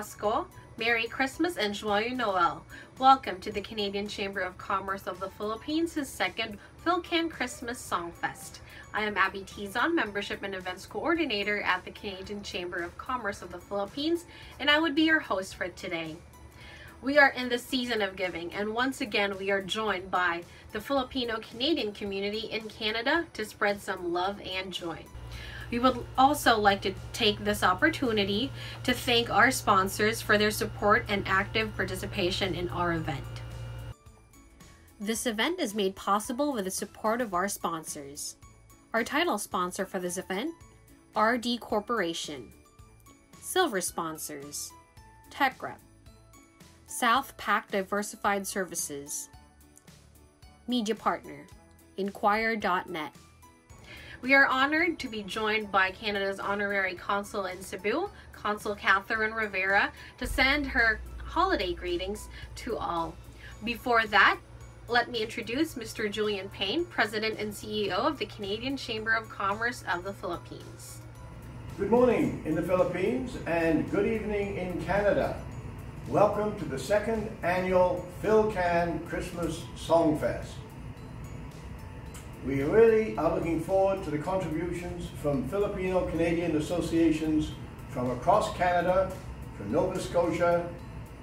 Pasko, Merry Christmas, and Joyeux Noel. Welcome to the Canadian Chamber of Commerce of the Philippines' second Fil-Can Christmas Songfest. I am Abby Tizon, Membership and Events Coordinator at the Canadian Chamber of Commerce of the Philippines, and I would be your host for today. We are in the season of giving, and once again, we are joined by the Filipino Canadian community in Canada to spread some love and joy. We would also like to take this opportunity to thank our sponsors for their support and active participation in our event. This event is made possible with the support of our sponsors. Our title sponsor for this event, RD Corporation. Silver sponsors, TechRep, South Pac Diversified Services, Media Partner, Inquirer.net. We are honored to be joined by Canada's honorary consul in Cebu, Consul Catherine Rivera, to send her holiday greetings to all. Before that, let me introduce Mr. Julian Payne, President and CEO of the Canadian Chamber of Commerce of the Philippines. Good morning in the Philippines and good evening in Canada. Welcome to the second annual Fil-Can Christmas Songfest. We really are looking forward to the contributions from Filipino Canadian associations from across Canada, from Nova Scotia,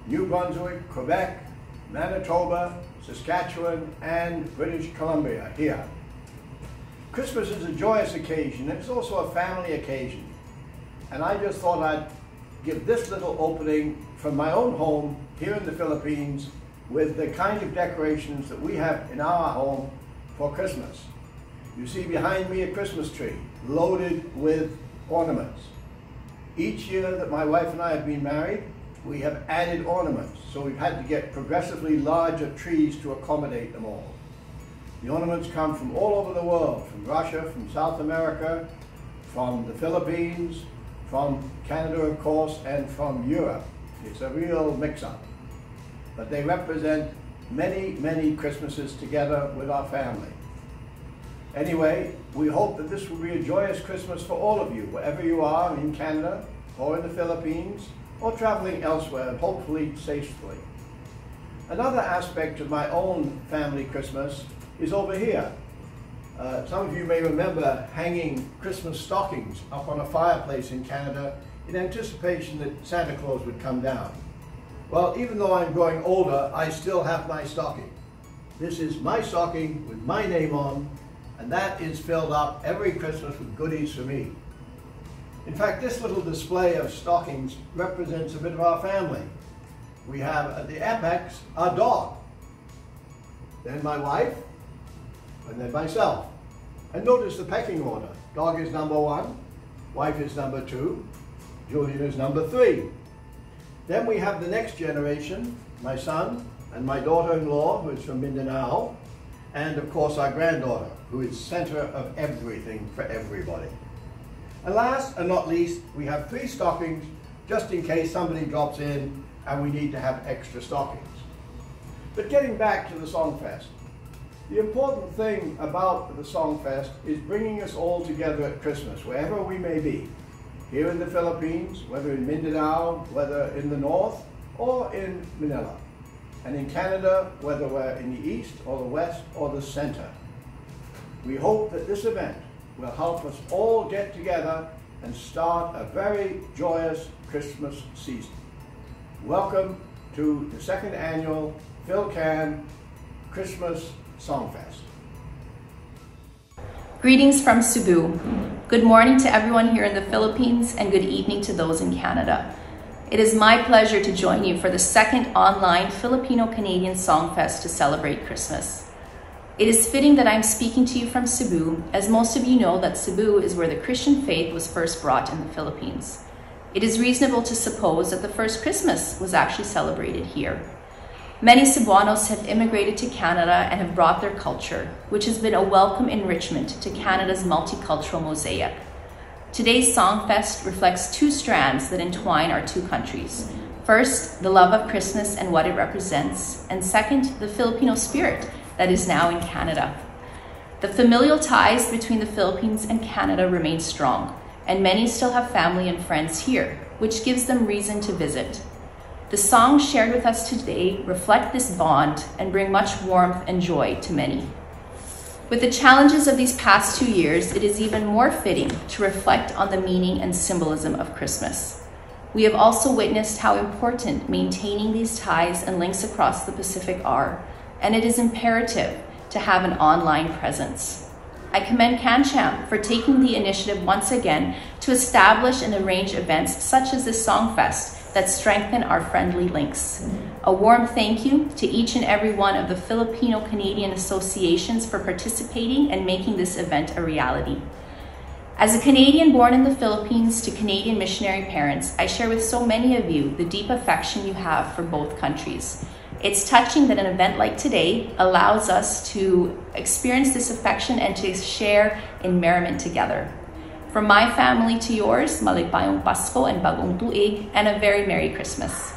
New Brunswick, Quebec, Manitoba, Saskatchewan, and British Columbia here. Christmas is a joyous occasion. It's also a family occasion. And I just thought I'd give this little opening from my own home here in the Philippines with the kind of decorations that we have in our home for Christmas. You see behind me a Christmas tree loaded with ornaments. Each year that my wife and I have been married, we have added ornaments, so we've had to get progressively larger trees to accommodate them all. The ornaments come from all over the world, from Russia, from South America, from the Philippines, from Canada, of course, and from Europe. It's a real mix-up. But they represent many, many Christmases together with our family. Anyway, we hope that this will be a joyous Christmas for all of you, wherever you are in Canada or in the Philippines or traveling elsewhere, hopefully safely. Another aspect of my own family Christmas is over here. Uh, some of you may remember hanging Christmas stockings up on a fireplace in Canada in anticipation that Santa Claus would come down. Well, even though I'm growing older, I still have my stocking. This is my stocking with my name on, and that is filled up every Christmas with goodies for me. In fact, this little display of stockings represents a bit of our family. We have at the apex our dog, then my wife, and then myself. And notice the pecking order. Dog is number one, wife is number two, Julian is number three. Then we have the next generation, my son and my daughter-in-law, who is from Mindanao, and of course our granddaughter, who is center of everything for everybody. And last and not least, we have three stockings, just in case somebody drops in and we need to have extra stockings. But getting back to the Songfest, the important thing about the Songfest is bringing us all together at Christmas, wherever we may be. Here in the Philippines, whether in Mindanao, whether in the north, or in Manila. And in Canada, whether we're in the east, or the west, or the center. We hope that this event will help us all get together and start a very joyous Christmas season. Welcome to the second annual Fil-Can Christmas Songfest. Greetings from Cebu. Good morning to everyone here in the Philippines and good evening to those in Canada. It is my pleasure to join you for the second online Filipino-Canadian Songfest to celebrate Christmas. It is fitting that I'm speaking to you from Cebu, as most of you know that Cebu is where the Christian faith was first brought in the Philippines. It is reasonable to suppose that the first Christmas was actually celebrated here. Many Cebuanos have immigrated to Canada and have brought their culture, which has been a welcome enrichment to Canada's multicultural mosaic. Today's Songfest reflects two strands that entwine our two countries. First, the love of Christmas and what it represents, and second, the Filipino spirit that is now in Canada. The familial ties between the Philippines and Canada remain strong, and many still have family and friends here, which gives them reason to visit. The songs shared with us today reflect this bond and bring much warmth and joy to many. With the challenges of these past two years, it is even more fitting to reflect on the meaning and symbolism of Christmas. We have also witnessed how important maintaining these ties and links across the Pacific are, and it is imperative to have an online presence. I commend CanCham for taking the initiative once again to establish and arrange events such as this Songfest that strengthen our friendly links. A warm thank you to each and every one of the Filipino Canadian associations for participating and making this event a reality. As a Canadian born in the Philippines to Canadian missionary parents, I share with so many of you the deep affection you have for both countries. It's touching that an event like today allows us to experience this affection and to share in merriment together. From my family to yours, maligpayong Pasko and Bagong Tuig, and a very Merry Christmas.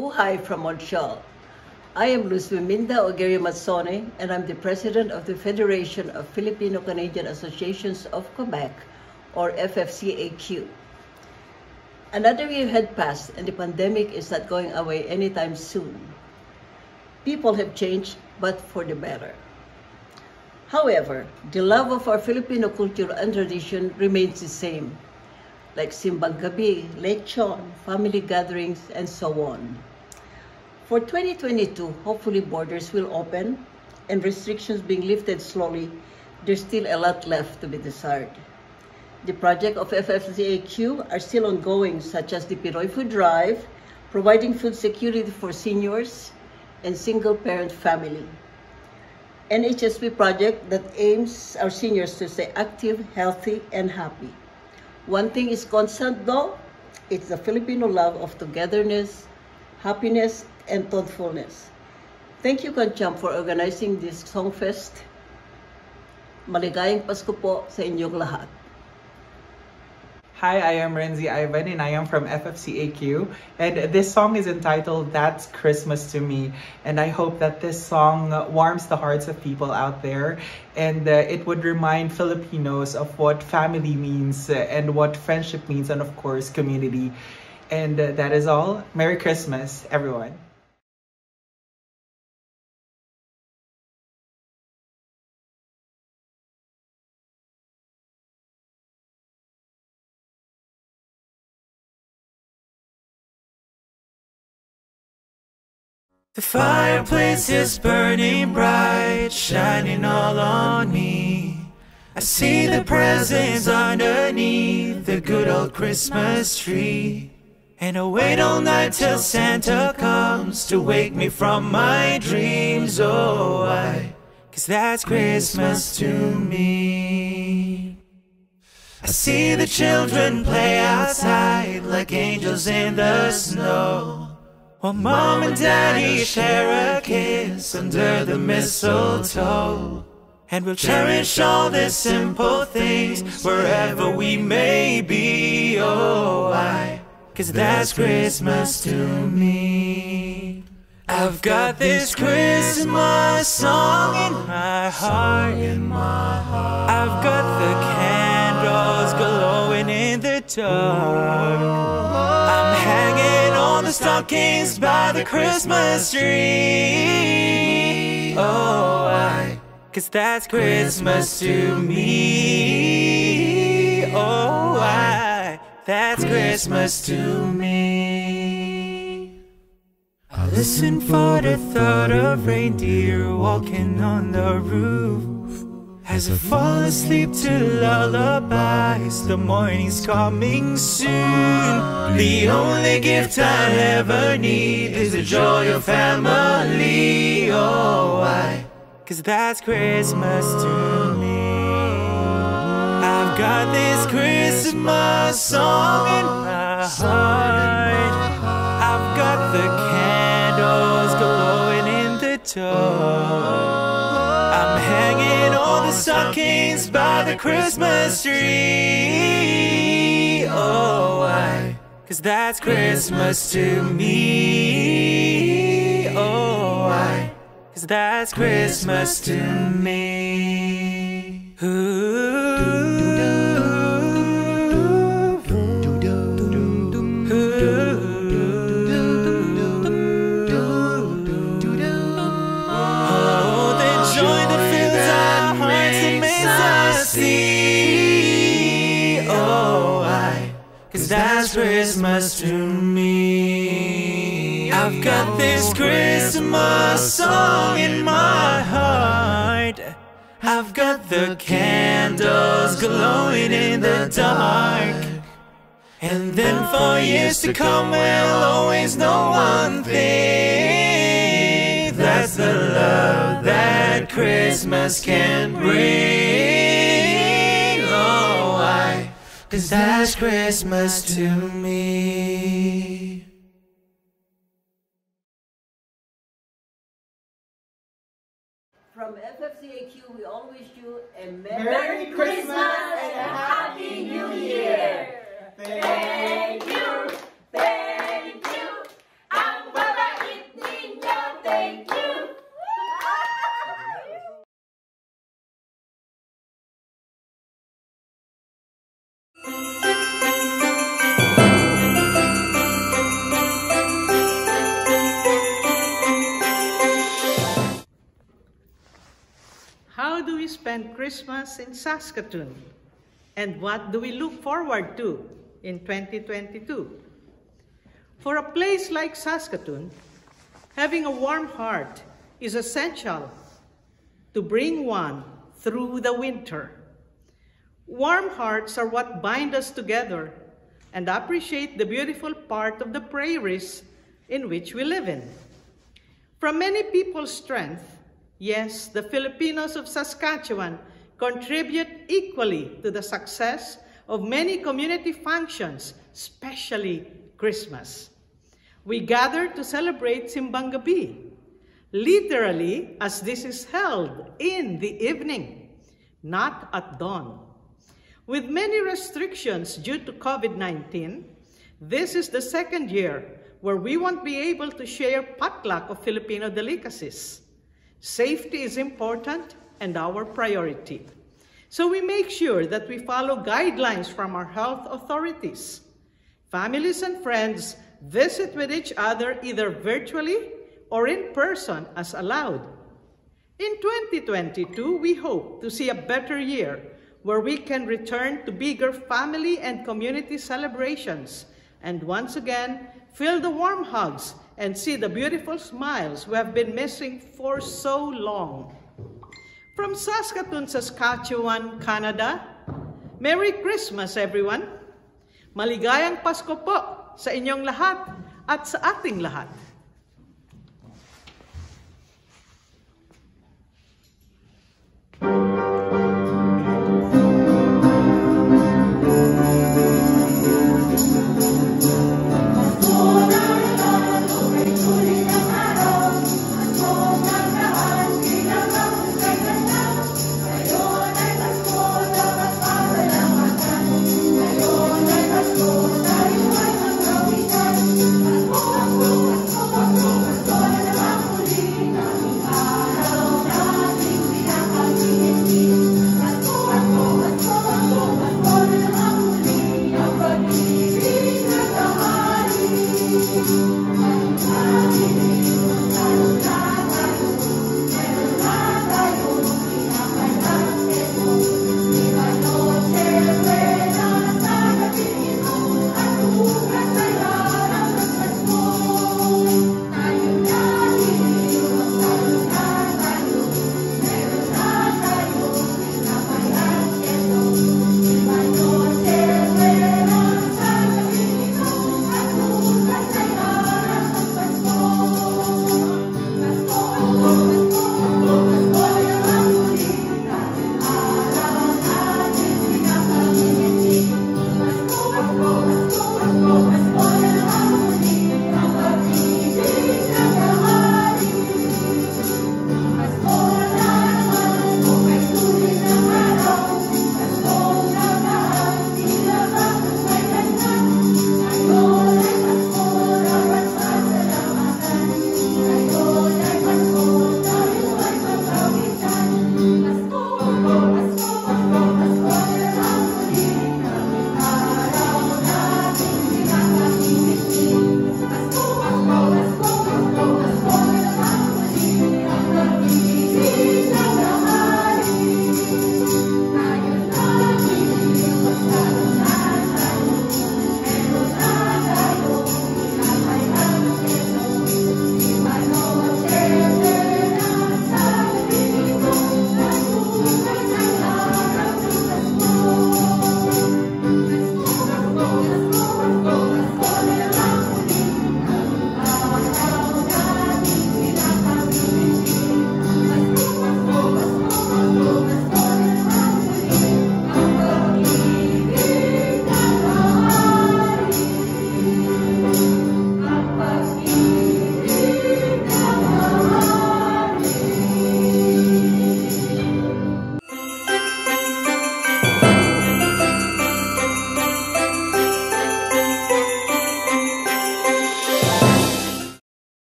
Mabuhay from Montreal. I am Luz Minda Ogerio Mazzone, and I'm the president of the Federation of Filipino-Canadian Associations of Quebec, or FFCAQ. Another year had passed, and the pandemic is not going away anytime soon. People have changed, but for the better. However, the love of our Filipino culture and tradition remains the same like Simbang Gabi, lechon, family gatherings, and so on. For 2022, hopefully borders will open and restrictions being lifted slowly, there's still a lot left to be desired. The project of FFCAQ are still ongoing, such as the Pinoy Food Drive, providing food security for seniors and single-parent family. NHSP project that aims our seniors to stay active, healthy, and happy. One thing is constant though, it's the Filipino love of togetherness, happiness, and thoughtfulness. Thank you, CanCham, for organizing this Songfest. Maligayang Pasko po sa inyong lahat. Hi, I am Renzi Ivan and I am from FFCAQ. And this song is entitled That's Christmas to Me. And I hope that this song warms the hearts of people out there and uh, it would remind Filipinos of what family means and what friendship means and of course community. And uh, that is all. Merry Christmas, everyone. The fireplace is burning bright, shining all on me. I see the presents underneath the good old Christmas tree. And I wait all night till Santa comes to wake me from my dreams. Oh, I, cause that's Christmas to me. I see the children play outside like angels in the snow. While mom and daddy share a kiss under the mistletoe. And we'll cherish all the simple things wherever we may be. Oh, I, cause that's Christmas to me. I've got this Christmas song in my heart. In my heart. I've got the candles glowing in the dark. On the stockings by the Christmas tree. Oh, I. Cause that's Christmas to me. Oh, I, that's Christmas to me. I listen for the thought of reindeer walking on the roof. As I fall asleep to lullabies, the morning's coming soon. The only gift I'll ever need is the joy of family. Oh, I. Cause that's Christmas to me. I've got this Christmas song in my heart. I've got the candles glowing in the dark. The stockings by the Christmas tree. Oh, I. Cause that's Christmas to me. Oh, I. Cause that's Christmas to me. Oh, Christmas to me. I've got this Christmas song in my heart. I've got the candles glowing in the dark. And then for years to come, we'll always know one thing. That's the love that Christmas can bring. I, cause that's Christmas to me. From FFCAQ, we all wish you a Merry Christmas and a Happy New Year! Thank you! Thank spend Christmas in Saskatoon? And what do we look forward to in 2022? For a place like Saskatoon, having a warm heart is essential to bring one through the winter. Warm hearts are what bind us together and appreciate the beautiful part of the prairies in which we live in. From many people's strength, yes, the Filipinos of Saskatchewan contribute equally to the success of many community functions, especially Christmas. We gather to celebrate Simbang Gabi, literally as this is held in the evening, not at dawn. With many restrictions due to COVID-19, this is the second year where we won't be able to share potluck of Filipino delicacies. Safety is important and our priority. So we make sure that we follow guidelines from our health authorities. Families and friends visit with each other either virtually or in person as allowed. In 2022, we hope to see a better year where we can return to bigger family and community celebrations and once again feel the warm hugs and see the beautiful smiles we have been missing for so long. From Saskatoon, Saskatchewan, Canada, Merry Christmas everyone! Maligayang Pasko po sa inyong lahat at sa ating lahat.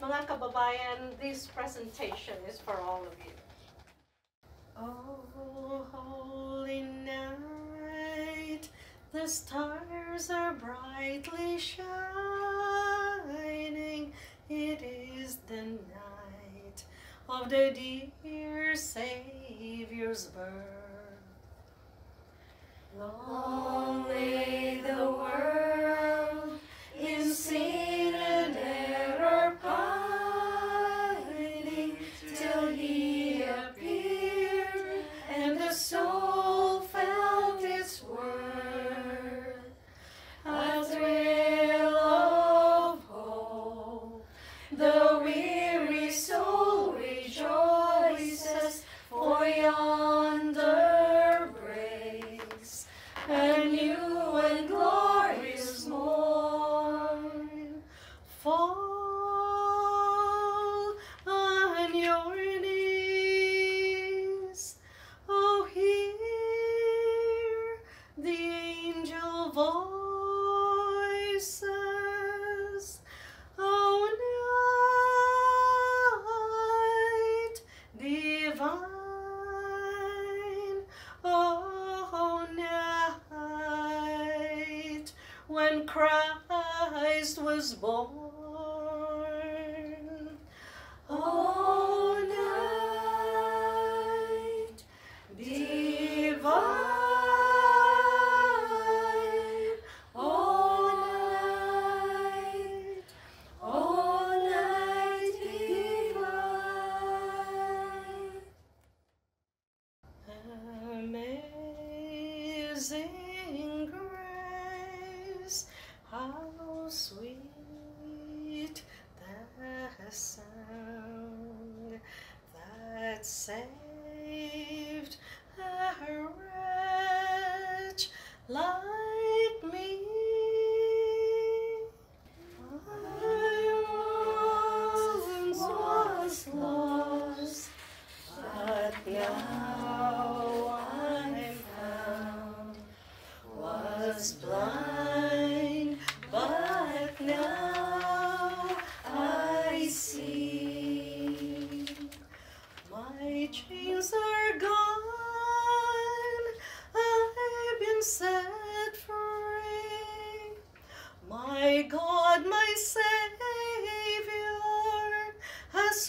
Mga kababayan, this presentation is for all of you. Oh, holy night, the stars are brightly shining. It is the night of the dear Savior's birth. Long lay the world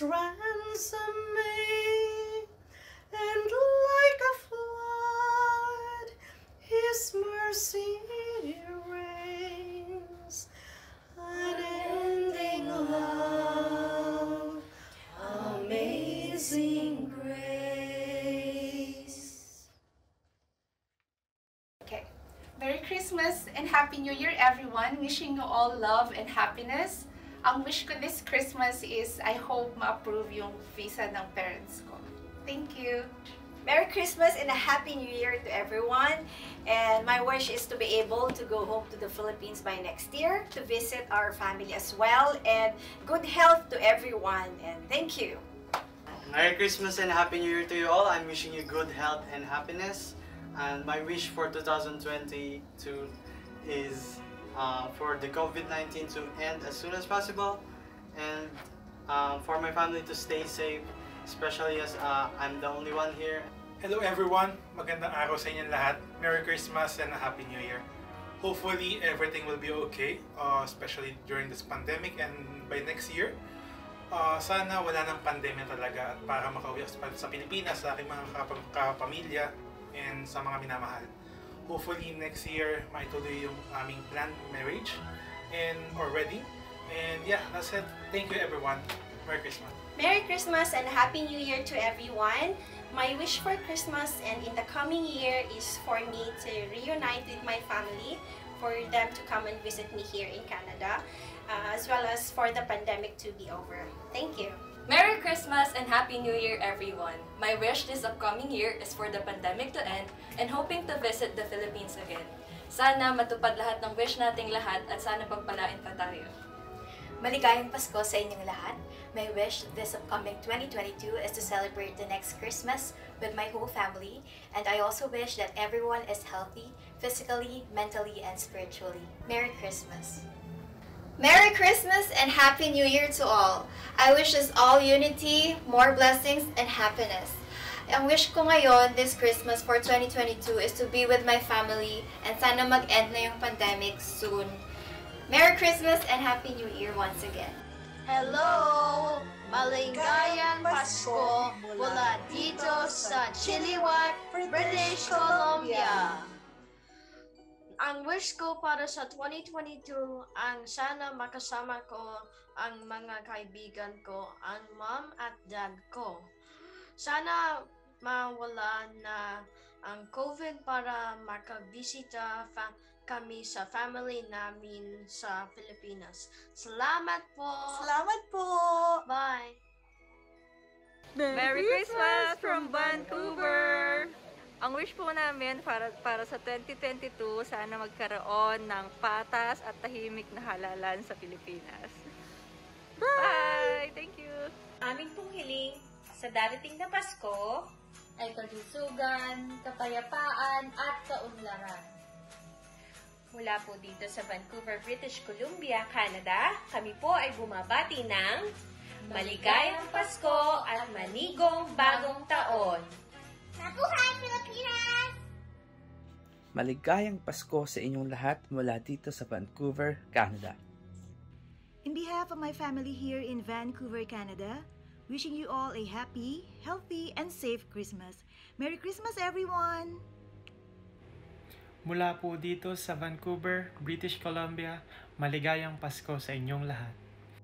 has ransomed me, and like a flood, His mercy reigns. Unending love, amazing grace. Okay. Merry Christmas and Happy New Year, everyone. Wishing you all love and happiness. Ang wish ko this Christmas is I hope ma-approve yung visa ng parents ko. Thank you. Merry Christmas and a Happy New Year to everyone. And my wish is to be able to go home to the Philippines by next year to visit our family as well. And good health to everyone. And thank you. Merry Christmas and Happy New Year to you all. I'm wishing you good health and happiness. And my wish for 2022 is uh, for the COVID-19 to end as soon as possible and um, for my family to stay safe, especially as uh, I'm the only one here. Hello everyone! Magandang araw sa inyong lahat. Merry Christmas and a Happy New Year. Hopefully everything will be okay, uh, especially during this pandemic and by next year. Uh, sana wala ng pandemya talaga at para makauwi sa Pilipinas sa aking mga kap- kapamilya and sa mga minamahal. Hopefully next year maituloy yung aming planned marriage and or wedding. And yeah, that's it. Thank you everyone. Merry Christmas. Merry Christmas and Happy New Year to everyone. My wish for Christmas and in the coming year is for me to reunite with my family, for them to come and visit me here in Canada, uh, as well as for the pandemic to be over. Thank you. Merry Christmas and Happy New Year, everyone! My wish this upcoming year is for the pandemic to end and hoping to visit the Philippines again. Sana matupad lahat ng wish nating lahat at sana pagpalain pa tayo. Maligayang Pasko sa inyong lahat. My wish this upcoming 2022 is to celebrate the next Christmas with my whole family, and I also wish that everyone is healthy, physically, mentally, and spiritually. Merry Christmas. Merry Christmas and Happy New Year to all. I wish us all unity, more blessings, and happiness. Ang wish ko ngayon this Christmas for 2022 is to be with my family and sana mag-end na yung pandemic soon. Merry Christmas and Happy New Year once again. Hello! Maligayang Pasko mula dito sa Chilliwack, British Columbia. Ang wish ko para sa 2022 ang sana makasama ko ang mga kaibigan ko, ang mom at dad ko. Sana mawala na ang COVID para makabisita fa- kami sa family namin sa Pilipinas. Salamat po! Salamat po! Bye! Merry Christmas from Vancouver! Ang wish po namin para, para sa 2022, sana magkaroon ng patas at tahimik na halalan sa Pilipinas. Bye! Thank you! Aming pong hiling sa darating na Pasko ay kalusugan, kapayapaan at kaunlaran. Mula po dito sa Vancouver, British Columbia, Canada, kami po ay bumabati ng Maligayang Pasko at Manigong Bagong Taon! Mabuhay Pilipinas! Maligayang Pasko sa inyong lahat mula dito sa Vancouver, Canada. In behalf of my family here in Vancouver, Canada, wishing you all a happy, healthy, and safe Christmas. Merry Christmas, everyone! Mula po dito sa Vancouver, British Columbia, maligayang Pasko sa inyong lahat.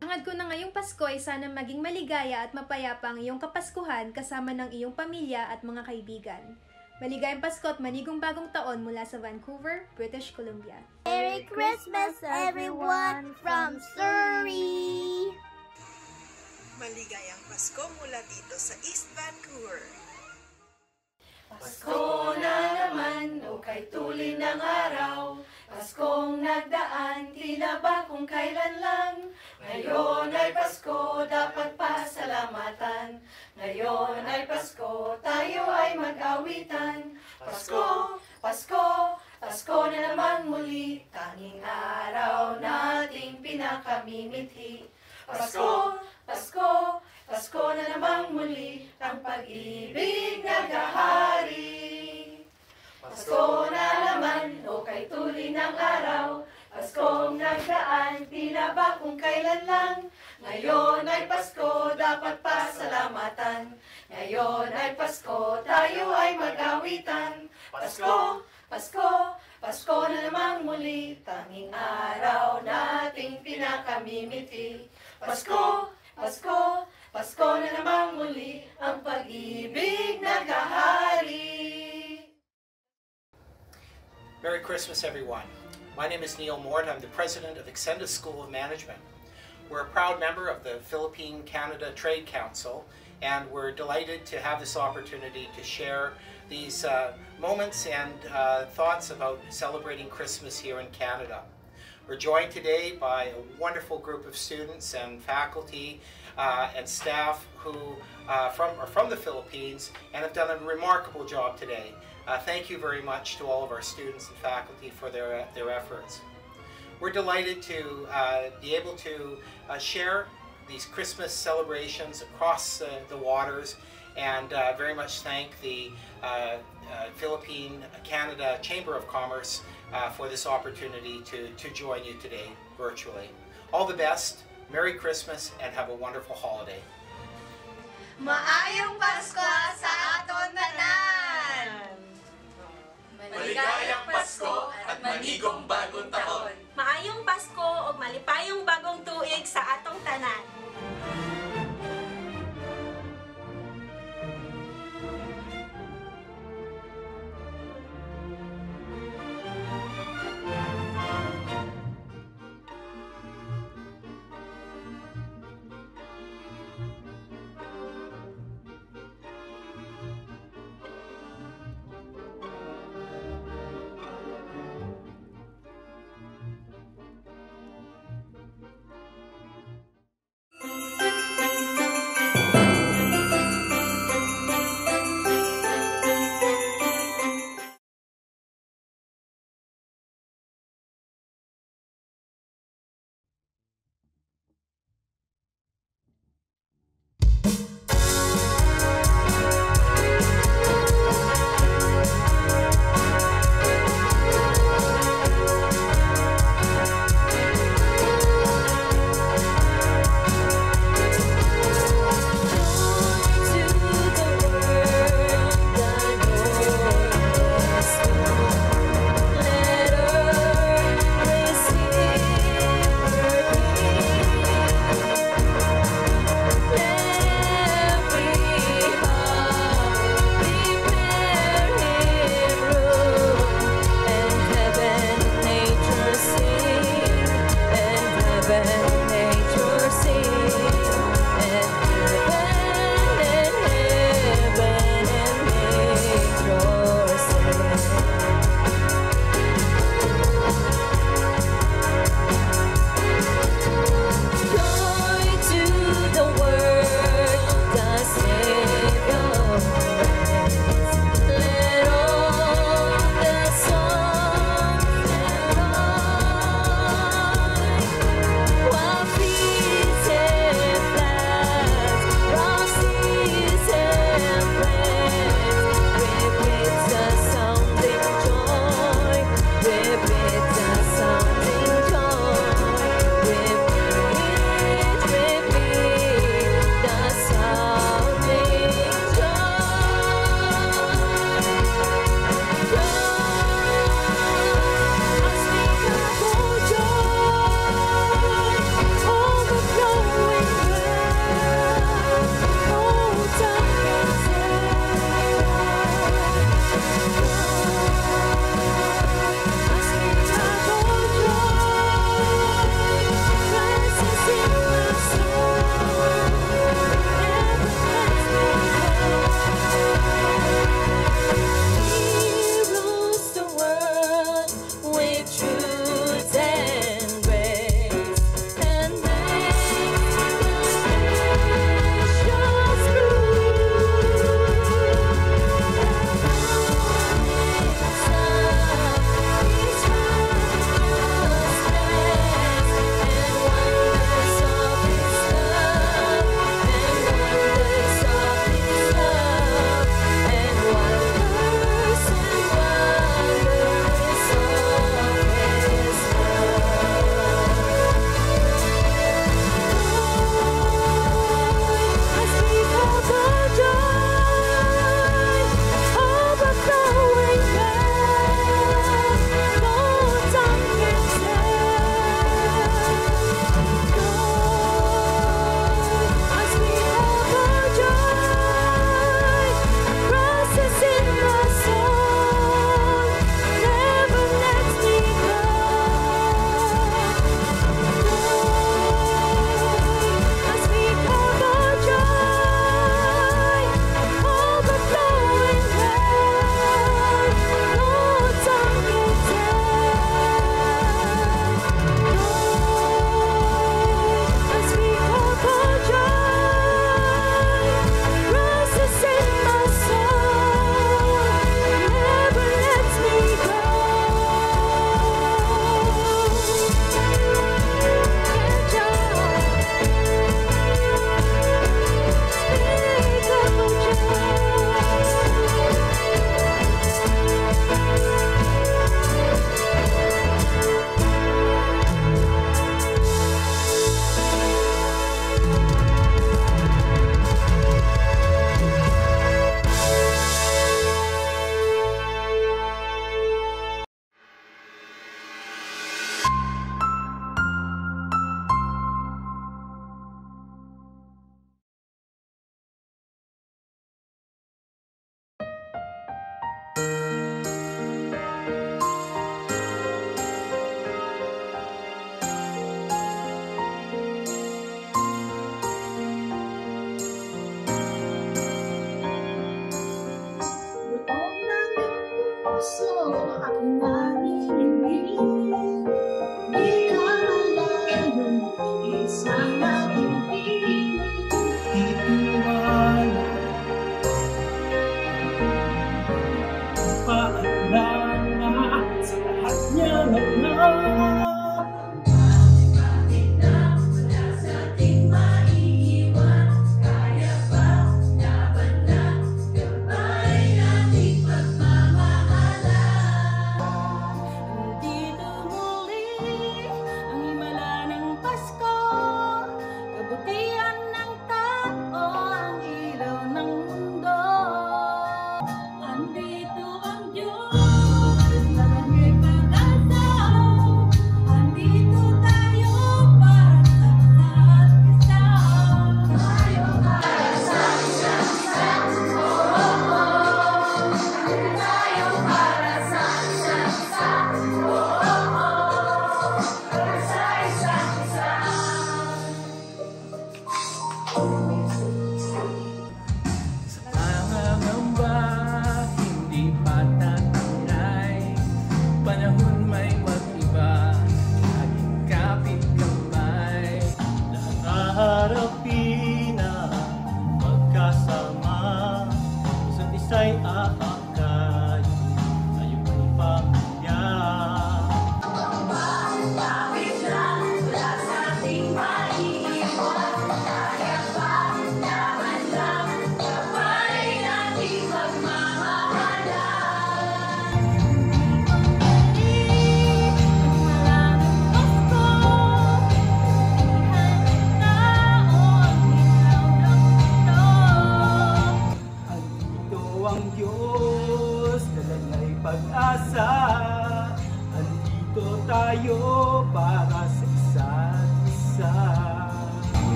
Hangad ko na ngayong Pasko ay sana maging maligaya at mapayapa ang iyong kapaskuhan kasama ng iyong pamilya at mga kaibigan. Maligayang Pasko at manigong bagong taon mula sa Vancouver, British Columbia. Merry Christmas, everyone from Surrey! Maligayang Pasko mula dito sa East Vancouver. Pasko na naman, o kay tuli ng araw. Paskong nagdaan, tila ba kung kailan lang? Ngayon ay Pasko, dapat pasalamatan. Ngayon ay Pasko, tayo ay mag-awitan. Pasko, Pasko, Pasko na naman muli. Tanging araw nating pinakamimithi. Pasko, Pasko, Pasko na namang muli ang pag-ibig nagahari. Pasko na naman, o kay tuli ng araw, Paskong nagdaan, tila ba kung kailan lang. Ngayon ay Pasko, dapat pasalamatan. Ngayon ay Pasko, tayo ay mag-awitan. Pasko, Pasko, Pasko na namang muli, tanging araw nating pinakamimiti. Pasko, Pasko, Pasko na namang muli, ang pag-ibig. Merry Christmas, everyone. My name is Neil Mort. I'm the president of Ascenda School of Management. We're a proud member of the Philippine Canada Trade Council, and we're delighted to have this opportunity to share these uh, moments and uh, thoughts about celebrating Christmas here in Canada. We're joined today by a wonderful group of students and faculty uh, and staff who uh, from, are from the Philippines and have done a remarkable job today. Uh, thank you very much to all of our students and faculty for their, their efforts. We're delighted to uh, be able to uh, share these Christmas celebrations across the waters and uh, very much thank the Philippine Canada Chamber of Commerce Uh, for this opportunity to, to join you today virtually. All the best, Merry Christmas, and have a wonderful holiday. Maayong Pasko sa aton tanan! Maligayang Pasko at manigong bagong taon. Maayong Pasko o malipayong bagong tuig sa atong tanan.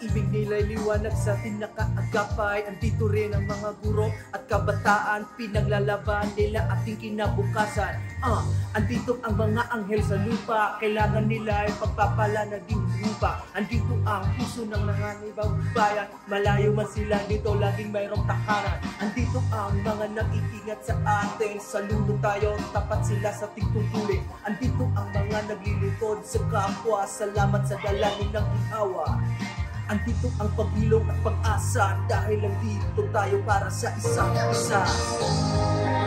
Pag-ibig nila'y liwanag sa atin nakaagapay Andito rin ang mga guro at kabataan. Pinaglalaban nila ating kinabukasan. Ah, andito ang mga anghel sa lupa. Kailangan nila ay pagpapala naging lupa. Andito ang puso ng mga ibang bayan. Malayo man sila dito, laging mayroong tahanan Andito ang mga nag-iingat sa atin. Saludo tayo, tapat sila sa tingtutuli. Andito ang mga naglilingkod sa kapwa. Salamat sa dalangin ng ihawa Andito ang pagilong at pag-asa Dahil andito tayo para sa isa't isa. Nandito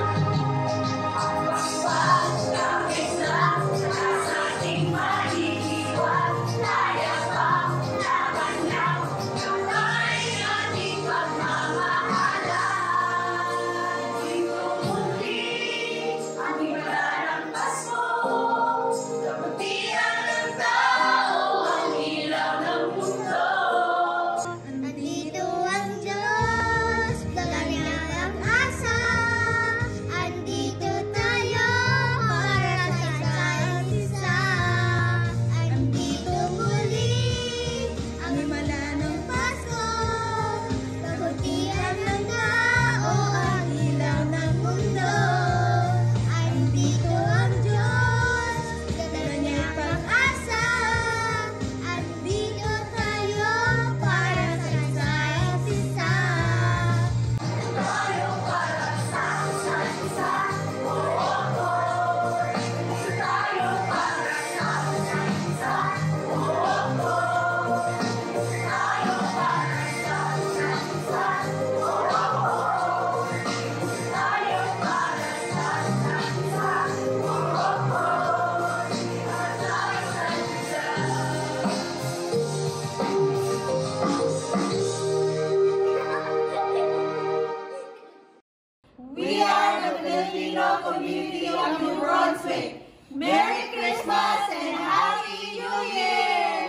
Filipino community of New Brunswick. Merry Christmas and Happy New Year!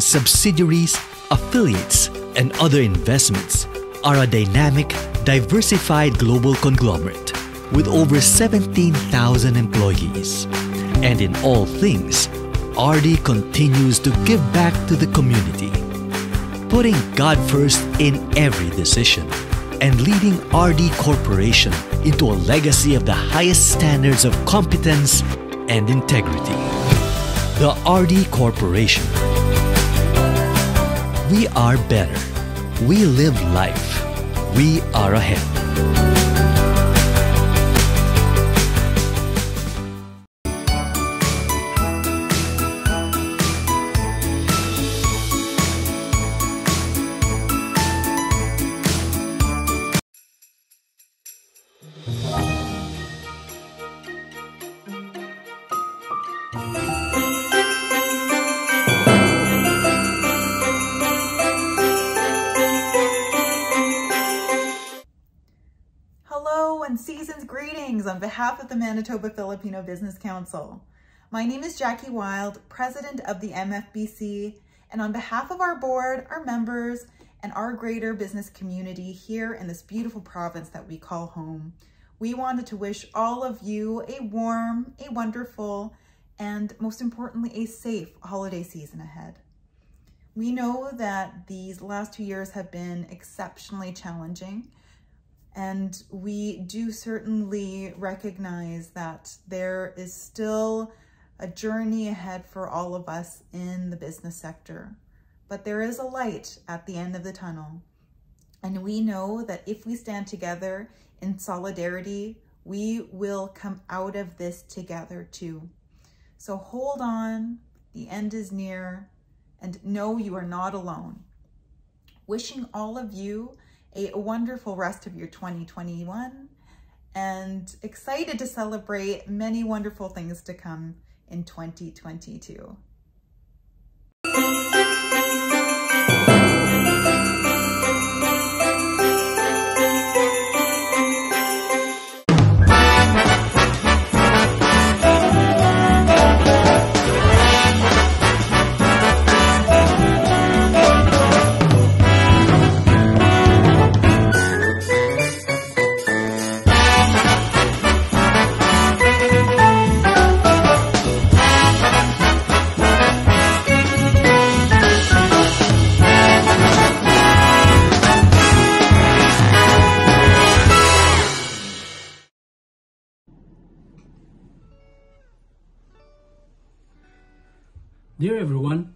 Subsidiaries, affiliates, and other investments are a dynamic, diversified global conglomerate with over 17,000 employees. And in all things, RD continues to give back to the community, putting God first in every decision and leading RD Corporation into a legacy of the highest standards of competence and integrity. The RD Corporation. We are better. We live life. We are ahead. The Manitoba Filipino Business Council. My name is Jackie Wild, President of the MFBC, and on behalf of our board, our members, and our greater business community here in this beautiful province that we call home, we wanted to wish all of you a warm, a wonderful, and most importantly, a safe holiday season ahead. We know that these last two years have been exceptionally challenging, and we do certainly recognize that there is still a journey ahead for all of us in the business sector. But there is a light at the end of the tunnel. And we know that if we stand together in solidarity, we will come out of this together too. So hold on, the end is near, and know you are not alone. Wishing all of you a wonderful rest of your 2021 and excited to celebrate many wonderful things to come in 2022. Dear everyone,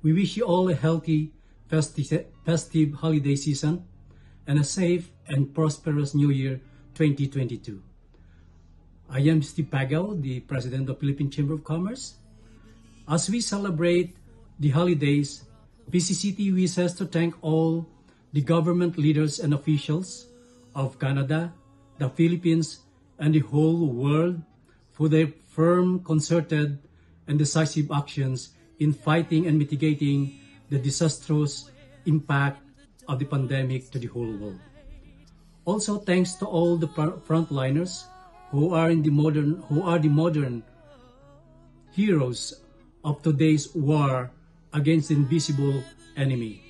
we wish you all a healthy, festive, holiday season and a safe and prosperous New Year 2022. I am Steve Pagaw, the President of Philippine Chamber of Commerce. As we celebrate the holidays, PCCT wishes to thank all the government leaders and officials of Canada, the Philippines, and the whole world for their firm, concerted, and decisive actions in fighting and mitigating the disastrous impact of the pandemic to the whole world. Also, thanks to all the frontliners who are in the modern who are the modern heroes of today's war against the invisible enemy.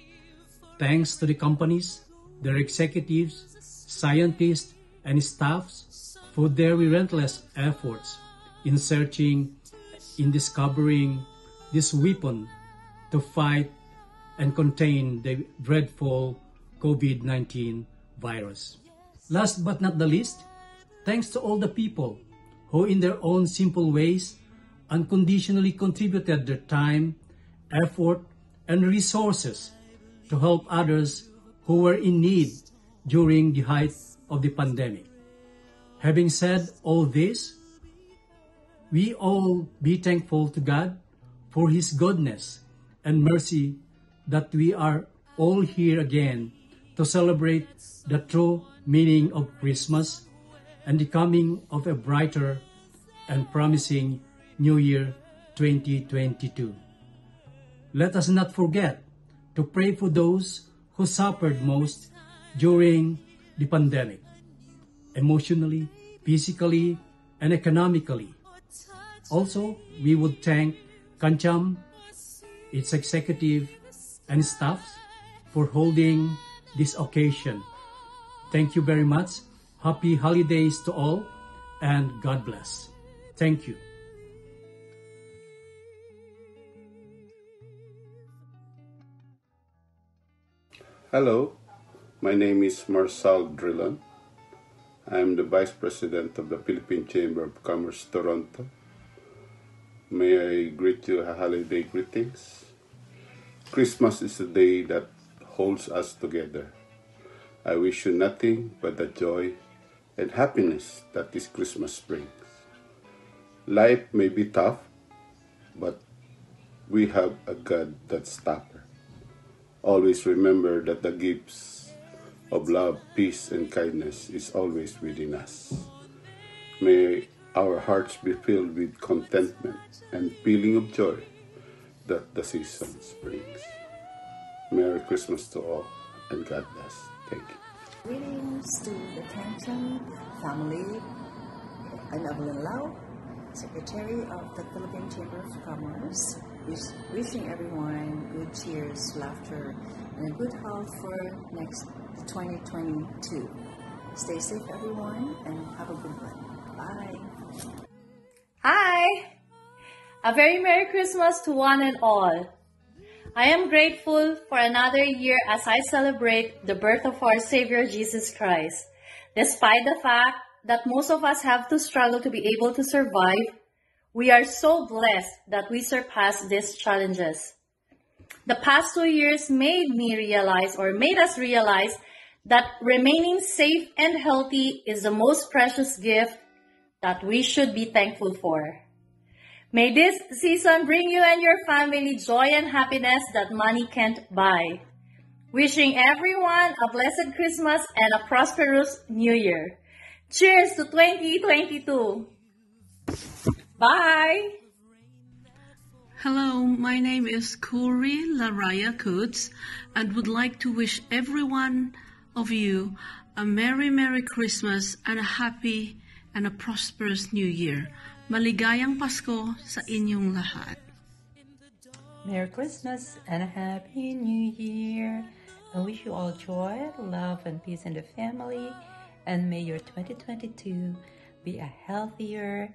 Thanks to the companies, their executives, scientists, and staffs for their relentless efforts in searching in discovering this weapon to fight and contain the dreadful COVID-19 virus. Last but not the least, thanks to all the people who in their own simple ways unconditionally contributed their time, effort, and resources to help others who were in need during the height of the pandemic. Having said all this, we all be thankful to God for His goodness and mercy that we are all here again to celebrate the true meaning of Christmas and the coming of a brighter and promising New Year 2022. Let us not forget to pray for those who suffered most during the pandemic, emotionally, physically, and economically. Also, we would thank CanCham its executive, and staffs for holding this occasion. Thank you very much. Happy holidays to all and God bless. Thank you. Hello, my name is Marcel Drilon. I am the Vice President of the Philippine Chamber of Commerce, Toronto. May I greet you a holiday greetings. Christmas is a day that holds us together. I wish you nothing but the joy and happiness that this Christmas brings. Life may be tough, but we have a God that's tougher. Always remember that the gifts of love, peace, and kindness is always within us. May our hearts be filled with contentment and feeling of joy that the season brings. Merry Christmas to all, and God bless. Thank you. Greetings to the Canton family. I'm Evelyn Lau, Secretary of the Philippine Chamber of Commerce, wish, wishing everyone good cheers, laughter, and good health for next 2022. Stay safe, everyone, and have a good one. Bye. Hi! A very Merry Christmas to one and all. I am grateful for another year as I celebrate the birth of our Savior Jesus Christ. Despite the fact that most of us have to struggle to be able to survive, we are so blessed that we surpass these challenges. The past two years made me realize or made us realize that remaining safe and healthy is the most precious gift that we should be thankful for. May this season bring you and your family joy and happiness that money can't buy. Wishing everyone a blessed Christmas and a prosperous New Year. Cheers to 2022. Bye. Hello, my name is Kuri Laraya Kutz and would like to wish every one of you a Merry Merry Christmas and a happy and a prosperous New Year. Maligayang Pasko sa inyong lahat. Merry Christmas and a Happy New Year. I wish you all joy, love, and peace in the family. And may your 2022 be a healthier,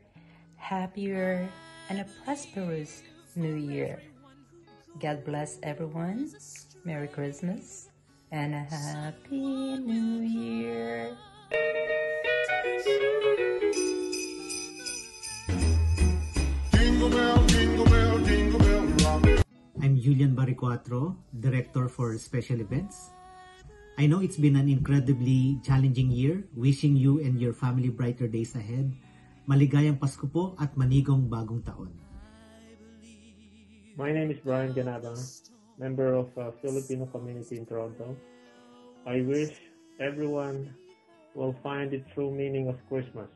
happier, and a prosperous New Year. God bless everyone. Merry Christmas and a Happy New Year. I'm Julian Baricuatro, Director for Special Events. I know it's been an incredibly challenging year. Wishing you and your family brighter days ahead. Maligayang Pasko po at manigong bagong taon. My name is Brian Ganabang, member of uh, Filipino community in Toronto. I wish everyone will find the true meaning of Christmas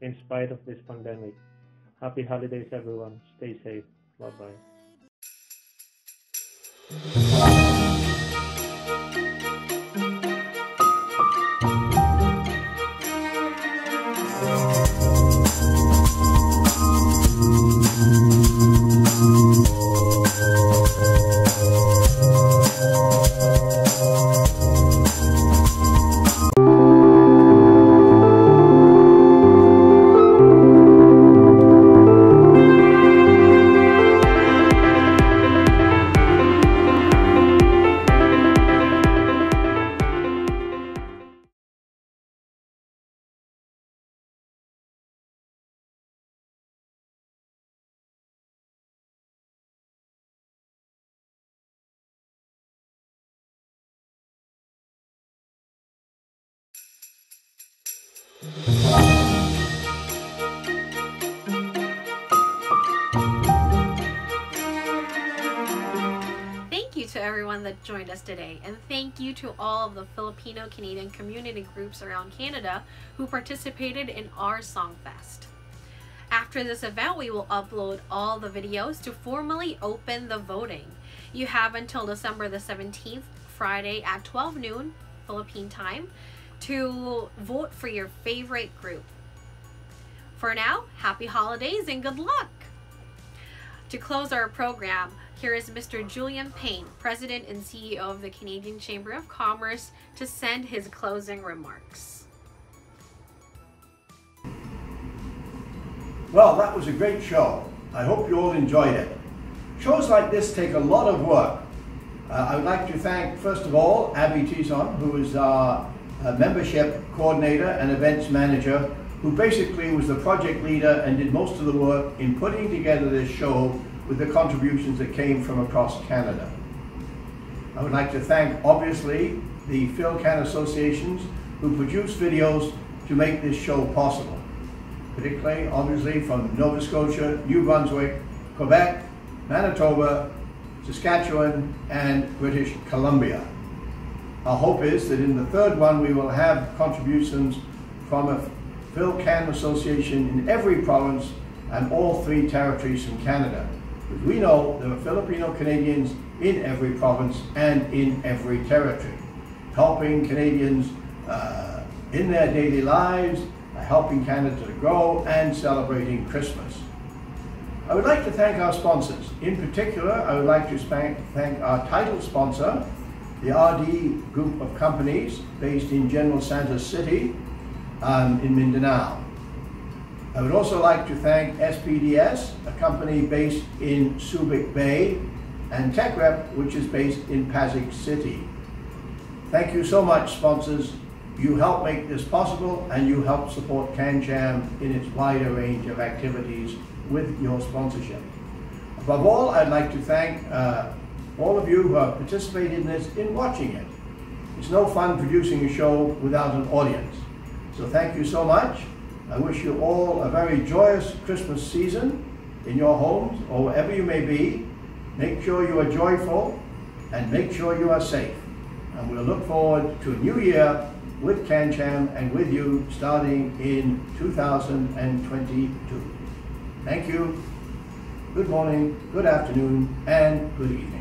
in spite of this pandemic. Happy holidays, everyone. Stay safe. Bye bye. Today, and thank you to all of the Filipino Canadian community groups around Canada who participated in our Songfest. After this event, we will upload all the videos to formally open the voting. You have until December the 17th, Friday at 12 noon, Philippine time, to vote for your favorite group. For now, happy holidays and good luck! To close our program, Here is Mr. Julian Payne, President and CEO of the Canadian Chamber of Commerce, to send his closing remarks. Well, that was a great show. I hope you all enjoyed it. Shows like this take a lot of work. Uh, I would like to thank, first of all, Abby Tison, who is our uh, membership coordinator and events manager, who basically was the project leader and did most of the work in putting together this show with the contributions that came from across Canada. I would like to thank, obviously, the Fil-Can associations who produced videos to make this show possible, particularly, obviously, from Nova Scotia, New Brunswick, Quebec, Manitoba, Saskatchewan, and British Columbia. Our hope is that in the third one we will have contributions from a Fil-Can association in every province and all three territories in Canada. We know there are Filipino Canadians in every province and in every territory, helping Canadians uh, in their daily lives, helping Canada to grow, and celebrating Christmas. I would like to thank our sponsors. In particular, I would like to thank, thank our title sponsor, the RD Group of Companies based in General Santos City um, in Mindanao. I would also like to thank SPDS, a company based in Subic Bay, and TechRep, which is based in Pasig City. Thank you so much, sponsors. You help make this possible and you help support CanCham in its wider range of activities with your sponsorship. Above all, I'd like to thank uh, all of you who have participated in this in watching it. It's no fun producing a show without an audience. So thank you so much. I wish you all a very joyous Christmas season in your homes or wherever you may be. Make sure you are joyful and make sure you are safe. And we'll look forward to a new year with CanCham and with you starting in 2022. Thank you. Good morning, good afternoon, and good evening.